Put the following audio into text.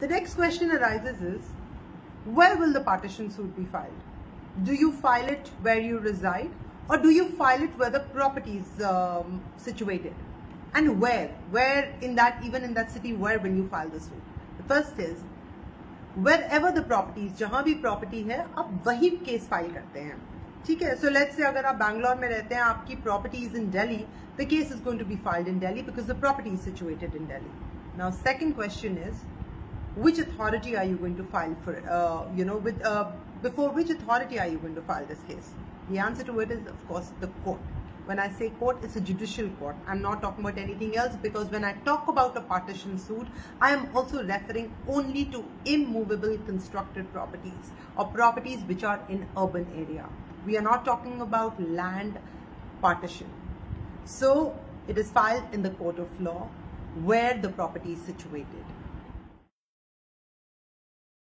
The next question arises is, where will the partition suit be filed? Do you file it where you reside or do you file it where the property is um, situated? And where? Where in that, even in that city, where will you file the suit? The first is, wherever the property is, जहां भी property है आप वही case file करते हैं ठीक है so let's say अगर आप बैंगलोर में रहते हैं आपकी property is in Delhi the case is going to be filed in Delhi because the property is situated in Delhi now second question is which authority are you going to file for, uh, you know, with, uh, before which authority are you going to file this case? The answer to it is, of course, the court. When I say court, it's a judicial court. I'm not talking about anything else because when I talk about a partition suit, I am also referring only to immovable constructed properties or properties which are in urban area. We are not talking about land partition. So it is filed in the court of law where the property is situated.